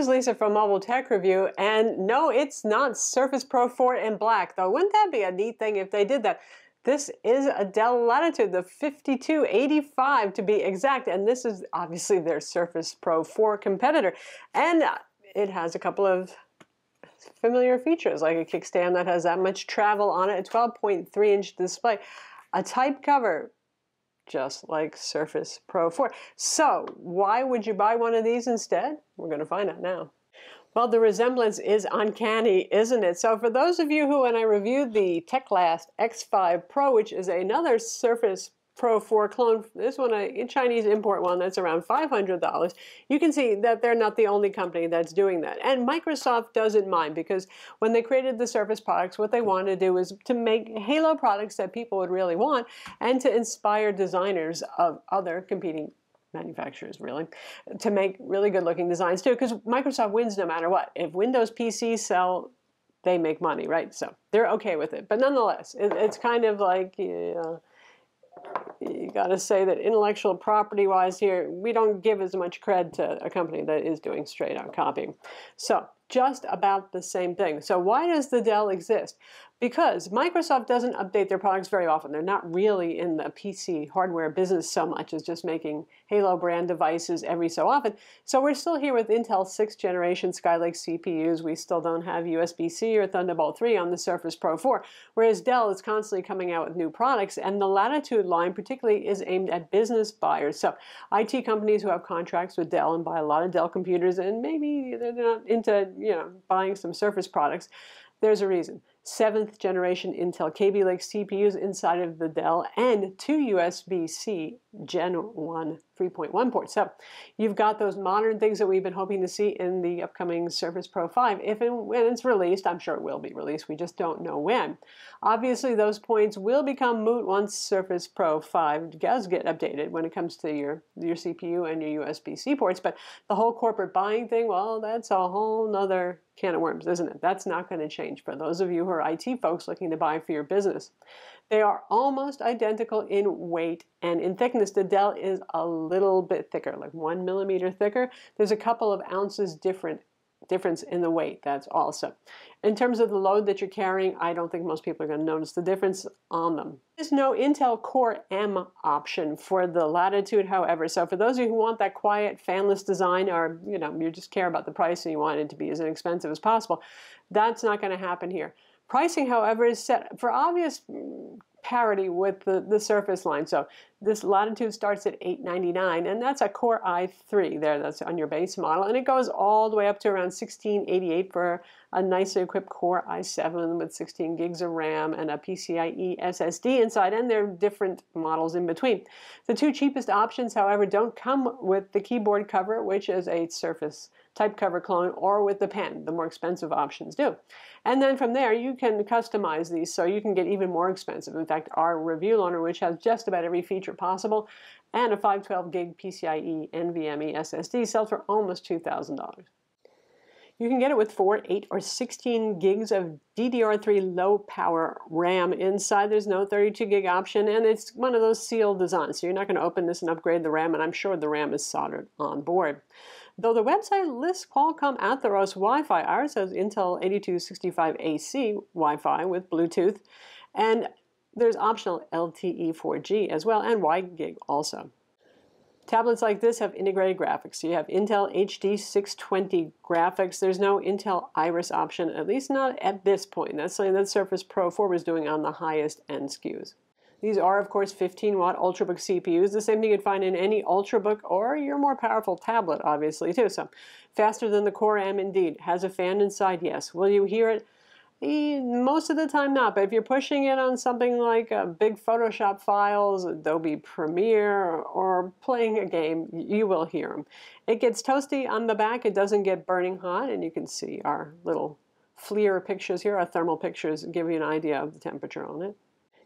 is Lisa from Mobile Tech Review, and no, it's not Surface Pro 4 in black, though wouldn't that be a neat thing if they did that? This is a Dell Latitude, the 5285 to be exact, and this is obviously their Surface Pro 4 competitor. And uh, it has a couple of familiar features, like a kickstand that has that much travel on it, a 12.3 inch display, a type cover, just like Surface Pro 4. So why would you buy one of these instead? We're going to find out now. Well, the resemblance is uncanny, isn't it? So for those of you who, when I reviewed the Teclast X5 Pro, which is another Surface Pro 4 clone, this one a Chinese import one that's around $500, you can see that they're not the only company that's doing that. And Microsoft doesn't mind because when they created the Surface products, what they wanted to do was to make Halo products that people would really want and to inspire designers of other competing manufacturers really to make really good looking designs too because Microsoft wins no matter what. If Windows PCs sell they make money, right? So they're okay with it. But nonetheless, it, it's kind of like know, you got to say that intellectual property wise here, we don't give as much cred to a company that is doing straight out copying. So just about the same thing. So why does the Dell exist? Because Microsoft doesn't update their products very often. They're not really in the PC hardware business so much as just making Halo brand devices every so often. So we're still here with Intel 6th generation Skylake CPUs. We still don't have USB-C or Thunderbolt 3 on the Surface Pro 4, whereas Dell is constantly coming out with new products, and the Latitude line particularly is aimed at business buyers. So IT companies who have contracts with Dell and buy a lot of Dell computers, and maybe they're not into you know buying some Surface products, there's a reason seventh generation Intel Kaby Lake CPUs inside of the Dell and two USB-C Gen 1 3.1 ports. So you've got those modern things that we've been hoping to see in the upcoming Surface Pro 5. If and when it's released, I'm sure it will be released, we just don't know when. Obviously those points will become moot once Surface Pro 5 does get updated when it comes to your, your CPU and your USB-C ports, but the whole corporate buying thing, well, that's a whole nother can of worms, isn't it? That's not going to change for those of you who are IT folks looking to buy for your business. They are almost identical in weight and in thickness. The Dell is a little bit thicker, like one millimeter thicker. There's a couple of ounces different difference in the weight, that's also. In terms of the load that you're carrying, I don't think most people are going to notice the difference on them. There's no Intel Core M option for the Latitude, however. So for those of you who want that quiet, fanless design, or you know, you just care about the price and you want it to be as inexpensive as possible, that's not going to happen here. Pricing, however, is set for obvious parity with the, the Surface line. So this Latitude starts at 899 and that's a Core i3 there, that's on your base model. And it goes all the way up to around 1688 for a nicely equipped Core i7 with 16 gigs of RAM and a PCIe SSD inside, and there are different models in between. The two cheapest options, however, don't come with the keyboard cover, which is a Surface type cover clone, or with the pen. The more expensive options do. And then from there, you can customize these so you can get even more expensive. In fact, our review loaner, which has just about every feature possible, and a 512 gig PCIe NVMe SSD, sells for almost $2,000. You can get it with 4, 8, or 16 gigs of DDR3 low power RAM inside. There's no 32 gig option, and it's one of those sealed designs. So you're not going to open this and upgrade the RAM, and I'm sure the RAM is soldered on board. Though the website lists Qualcomm Atheros Wi-Fi, ours has Intel 8265AC Wi-Fi with Bluetooth, and there's optional LTE 4G as well, and WiGig also. Tablets like this have integrated graphics. You have Intel HD 620 graphics. There's no Intel Iris option, at least not at this point. That's something that Surface Pro 4 was doing on the highest end SKUs. These are, of course, 15 watt Ultrabook CPUs, the same thing you'd find in any Ultrabook or your more powerful tablet, obviously, too. So faster than the Core M, indeed. Has a fan inside, yes. Will you hear it? Most of the time not, but if you're pushing it on something like uh, big Photoshop files, Adobe Premiere, or playing a game, you will hear them. It gets toasty on the back, it doesn't get burning hot, and you can see our little FLIR pictures here, our thermal pictures give you an idea of the temperature on it.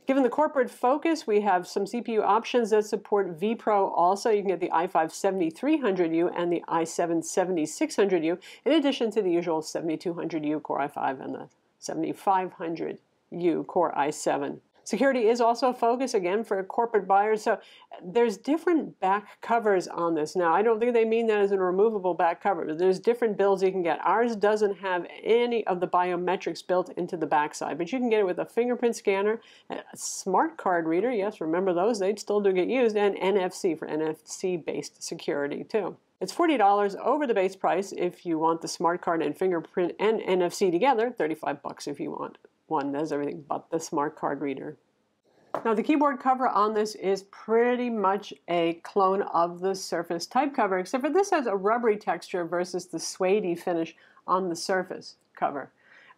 Given the corporate focus, we have some CPU options that support vPro also. You can get the i5-7300U and the i7-7600U, in addition to the usual 7200U Core i5 and the 7500U Core i7. Security is also a focus again for corporate buyers. So there's different back covers on this. Now, I don't think they mean that as a removable back cover, but there's different builds you can get. Ours doesn't have any of the biometrics built into the backside, but you can get it with a fingerprint scanner, a smart card reader. Yes, remember those, they still do get used, and NFC for NFC based security too. It's $40 over the base price if you want the smart card and fingerprint and NFC together, 35 bucks if you want one does everything but the smart card reader. Now the keyboard cover on this is pretty much a clone of the Surface type cover, except for this has a rubbery texture versus the suede finish on the Surface cover.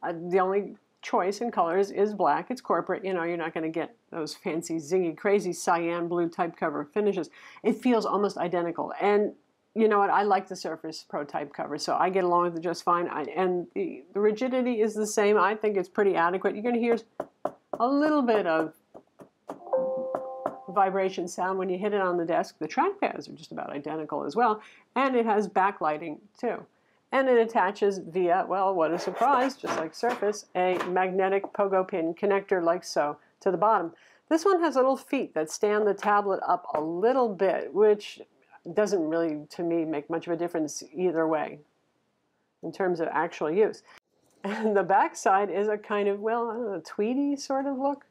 Uh, the only choice in colors is black. It's corporate, you know, you're not going to get those fancy, zingy, crazy cyan blue type cover finishes. It feels almost identical. And you know what? I like the Surface Pro type cover, so I get along with it just fine. I, and the, the rigidity is the same. I think it's pretty adequate. You're going to hear a little bit of vibration sound when you hit it on the desk. The trackpads are just about identical as well, and it has backlighting too. And it attaches via, well, what a surprise, just like Surface, a magnetic pogo pin connector like so to the bottom. This one has little feet that stand the tablet up a little bit, which doesn't really, to me, make much of a difference either way in terms of actual use. And the back side is a kind of, well, know, tweedy sort of look.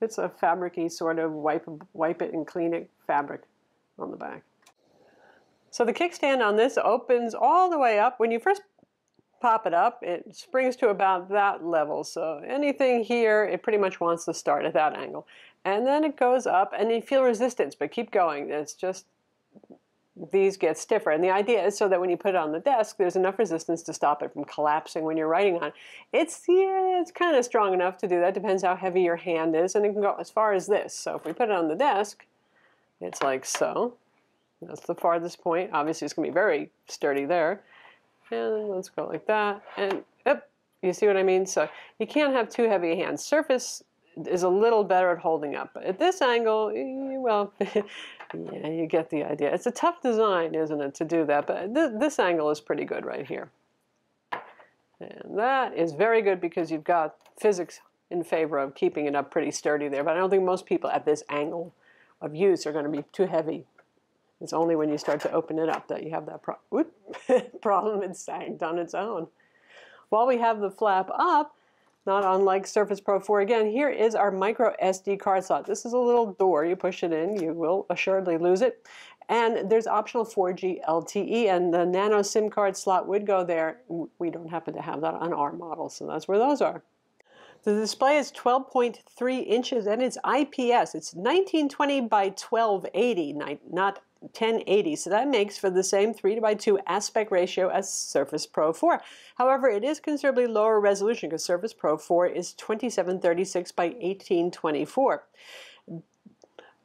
It's a fabricy sort of wipe, wipe it and clean it fabric on the back. So the kickstand on this opens all the way up. When you first pop it up, it springs to about that level. So anything here, it pretty much wants to start at that angle. And then it goes up and you feel resistance, but keep going. It's just these get stiffer. And the idea is so that when you put it on the desk, there's enough resistance to stop it from collapsing when you're writing on. It's yeah, it's kind of strong enough to do that. Depends how heavy your hand is, and it can go as far as this. So if we put it on the desk, it's like so. That's the farthest point. Obviously, it's going to be very sturdy there. And let's go like that. And yep, you see what I mean? So you can't have too heavy hands. Surface is a little better at holding up. But at this angle, eh, well, yeah, you get the idea. It's a tough design, isn't it, to do that? But th this angle is pretty good right here. And that is very good because you've got physics in favor of keeping it up pretty sturdy there. But I don't think most people at this angle of use are going to be too heavy. It's only when you start to open it up that you have that pro problem. It sagged on its own. While we have the flap up, not unlike Surface Pro 4. Again, here is our micro SD card slot. This is a little door. You push it in, you will assuredly lose it. And there's optional 4G LTE, and the nano SIM card slot would go there. We don't happen to have that on our model, so that's where those are. The display is 12.3 inches and it's IPS. It's 1920 by 1280, not 1080. So that makes for the same 3 by 2 aspect ratio as Surface Pro 4. However, it is considerably lower resolution because Surface Pro 4 is 2736 by 1824.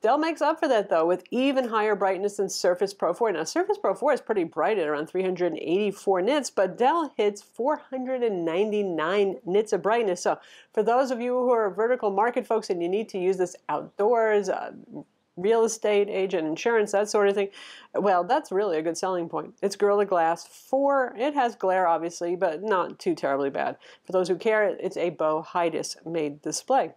Dell makes up for that though with even higher brightness than Surface Pro 4. Now Surface Pro 4 is pretty bright at around 384 nits, but Dell hits 499 nits of brightness. So for those of you who are vertical market folks and you need to use this outdoors, uh, real estate agent, insurance, that sort of thing. Well, that's really a good selling point. It's Gorilla Glass 4. It has glare, obviously, but not too terribly bad. For those who care, it's a BOE Hydis made display.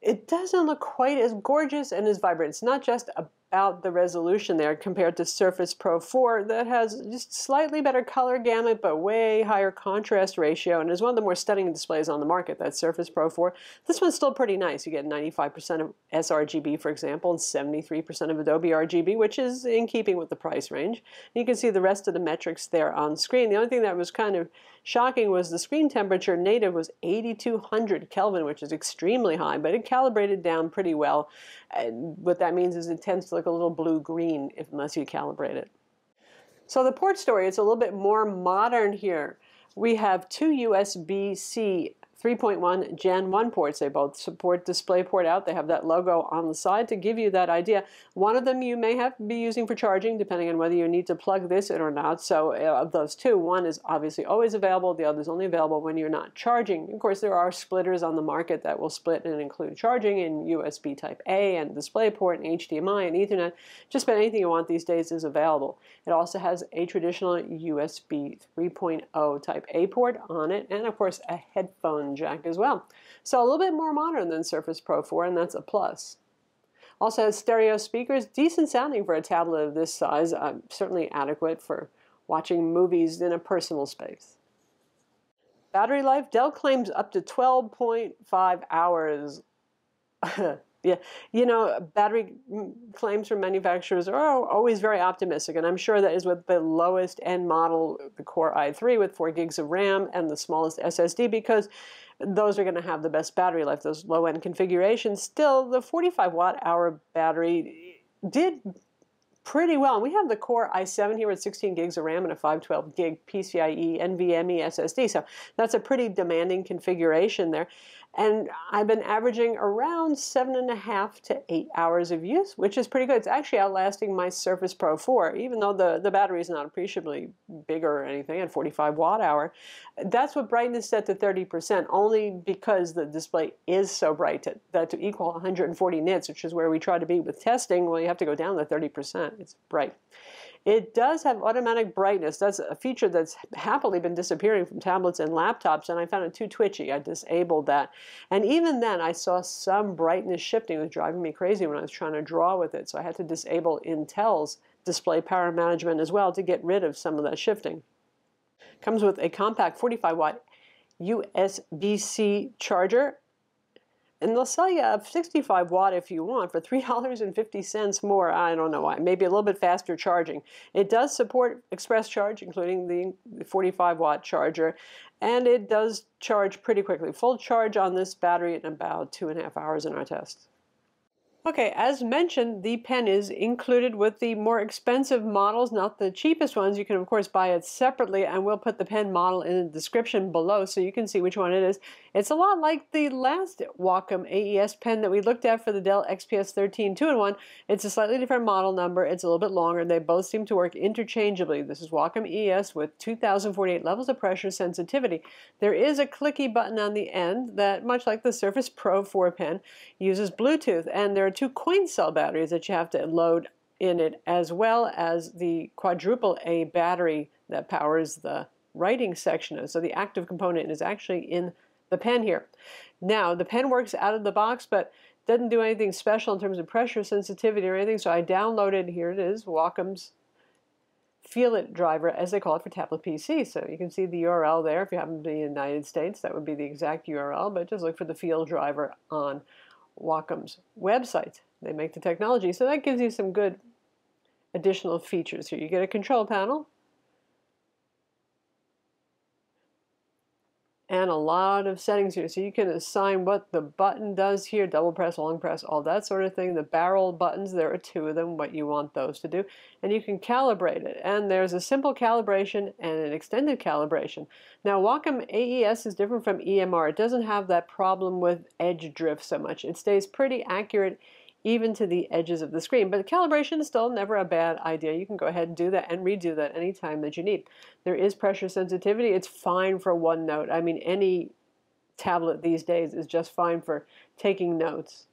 It doesn't look quite as gorgeous and as vibrant. It's not just a out the resolution there compared to Surface Pro 4 that has just slightly better color gamut but way higher contrast ratio and is one of the more stunning displays on the market, that Surface Pro 4. This one's still pretty nice. You get 95% of sRGB, for example, and 73% of Adobe RGB, which is in keeping with the price range. You can see the rest of the metrics there on screen. The only thing that was kind of shocking was the screen temperature native was 8200 Kelvin, which is extremely high, but it calibrated down pretty well. And what that means is it tends to look a little blue-green if unless you calibrate it. So the port story is a little bit more modern here. We have two USB-C 3.1 Gen 1 ports. They both support DisplayPort out. They have that logo on the side to give you that idea. One of them you may have to be using for charging, depending on whether you need to plug this in or not. So uh, of those two, one is obviously always available. The other is only available when you're not charging. Of course, there are splitters on the market that will split and include charging in USB Type A and DisplayPort and HDMI and Ethernet. Just about anything you want these days is available. It also has a traditional USB 3.0 Type A port on it, and of course a headphone jack as well. So a little bit more modern than Surface Pro 4, and that's a plus. Also has stereo speakers, decent sounding for a tablet of this size, uh, certainly adequate for watching movies in a personal space. Battery life, Dell claims up to 12.5 hours. yeah, you know, battery mm, claims from manufacturers are always very optimistic, and I'm sure that is with the lowest end model, the Core i3 with 4 gigs of RAM and the smallest SSD, because those are going to have the best battery life, those low end configurations. Still, the 45 watt hour battery did pretty well. We have the Core i7 here with 16 gigs of RAM and a 512 gig PCIe NVMe SSD. So that's a pretty demanding configuration there. And I've been averaging around seven and a half to eight hours of use, which is pretty good. It's actually outlasting my Surface Pro 4, even though the, the battery is not appreciably bigger or anything at 45 watt hour. That's what brightness set to 30%, only because the display is so bright to, that to equal 140 nits, which is where we try to be with testing, well, you have to go down to 30%. It's bright. It does have automatic brightness. That's a feature that's happily been disappearing from tablets and laptops, and I found it too twitchy. I disabled that. And even then, I saw some brightness shifting. It was driving me crazy when I was trying to draw with it, so I had to disable Intel's display power management as well to get rid of some of that shifting. Comes with a compact 45 watt USB-C charger and they'll sell you a 65 watt if you want for $3.50 more. I don't know why. Maybe a little bit faster charging. It does support express charge, including the 45 watt charger, and it does charge pretty quickly. Full charge on this battery in about two and a half hours in our test. Okay, as mentioned, the pen is included with the more expensive models, not the cheapest ones. You can, of course, buy it separately, and we'll put the pen model in the description below so you can see which one it is. It's a lot like the last Wacom AES pen that we looked at for the Dell XPS 13 2-in-1. It's a slightly different model number. It's a little bit longer. And they both seem to work interchangeably. This is Wacom AES with 2048 levels of pressure sensitivity. There is a clicky button on the end that, much like the Surface Pro 4 pen, uses Bluetooth, and there are two coin cell batteries that you have to load in it, as well as the quadruple A battery that powers the writing section. So the active component is actually in the pen here. Now, the pen works out of the box, but doesn't do anything special in terms of pressure sensitivity or anything. So I downloaded, here it is, Wacom's Feel It driver, as they call it for tablet PC. So you can see the URL there. If you happen to be in the United States, that would be the exact URL, but just look for the Feel driver on Wacom's website. They make the technology, so that gives you some good additional features here. You get a control panel and a lot of settings here. So you can assign what the button does here, double press, long press, all that sort of thing. The barrel buttons, there are two of them, what you want those to do. And you can calibrate it. And there's a simple calibration and an extended calibration. Now Wacom AES is different from EMR. It doesn't have that problem with edge drift so much. It stays pretty accurate even to the edges of the screen. But calibration is still never a bad idea. You can go ahead and do that and redo that anytime that you need. There is pressure sensitivity. It's fine for OneNote. I mean, any tablet these days is just fine for taking notes.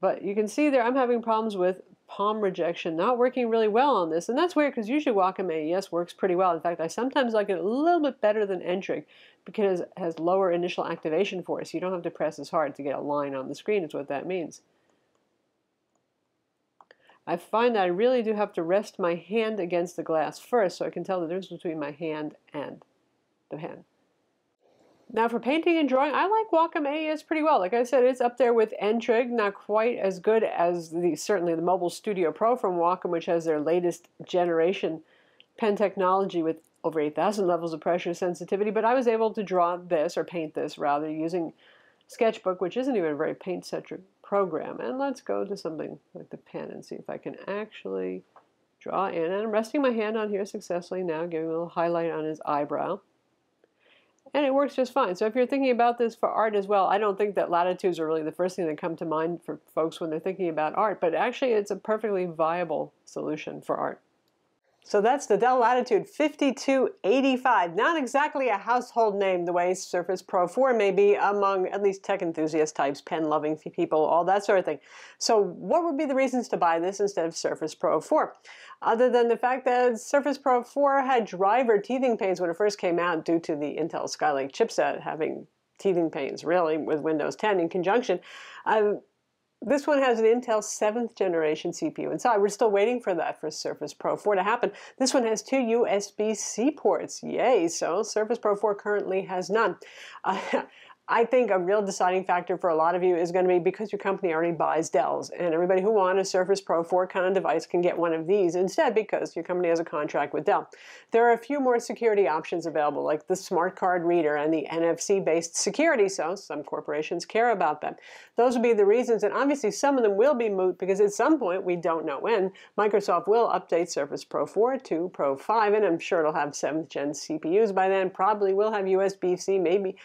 But you can see there I'm having problems with palm rejection not working really well on this. And that's weird because usually Wacom AES works pretty well. In fact, I sometimes like it a little bit better than N-Trig because it has lower initial activation force. You don't have to press as hard to get a line on the screen is what that means. I find that I really do have to rest my hand against the glass first so I can tell the difference between my hand and the pen. Now for painting and drawing, I like Wacom AES pretty well. Like I said, it's up there with N-Trig, not quite as good as the certainly the Mobile Studio Pro from Wacom, which has their latest generation pen technology with over 8,000 levels of pressure sensitivity. But I was able to draw this, or paint this rather, using Sketchbook, which isn't even a very paint-centric program. And let's go to something like the pen and see if I can actually draw in. And I'm resting my hand on here successfully now, giving a little highlight on his eyebrow and it works just fine. So if you're thinking about this for art as well, I don't think that latitudes are really the first thing that come to mind for folks when they're thinking about art, but actually it's a perfectly viable solution for art. So that's the Dell Latitude 5285. Not exactly a household name the way Surface Pro 4 may be among at least tech enthusiast types, pen-loving people, all that sort of thing. So what would be the reasons to buy this instead of Surface Pro 4? Other than the fact that Surface Pro 4 had driver teething pains when it first came out due to the Intel Skylake chipset having teething pains, really, with Windows 10 in conjunction. Uh, this one has an Intel 7th generation CPU inside. We're still waiting for that for Surface Pro 4 to happen. This one has two USB-C ports. Yay! So Surface Pro 4 currently has none. Uh, I think a real deciding factor for a lot of you is going to be because your company already buys Dells, and everybody who wants a Surface Pro 4 kind of device can get one of these instead because your company has a contract with Dell. There are a few more security options available, like the smart card reader and the NFC-based security, so some corporations care about them. Those would be the reasons, and obviously some of them will be moot because at some point, we don't know when, Microsoft will update Surface Pro 4 to Pro 5, and I'm sure it'll have 7th gen CPUs by then, probably will have USB-C, maybe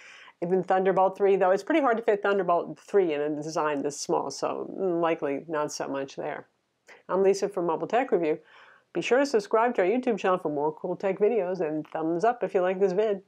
even Thunderbolt 3, though it's pretty hard to fit Thunderbolt 3 in a design this small, so mm, likely not so much there. I'm Lisa from Mobile Tech Review. Be sure to subscribe to our YouTube channel for more cool tech videos and thumbs up if you like this vid.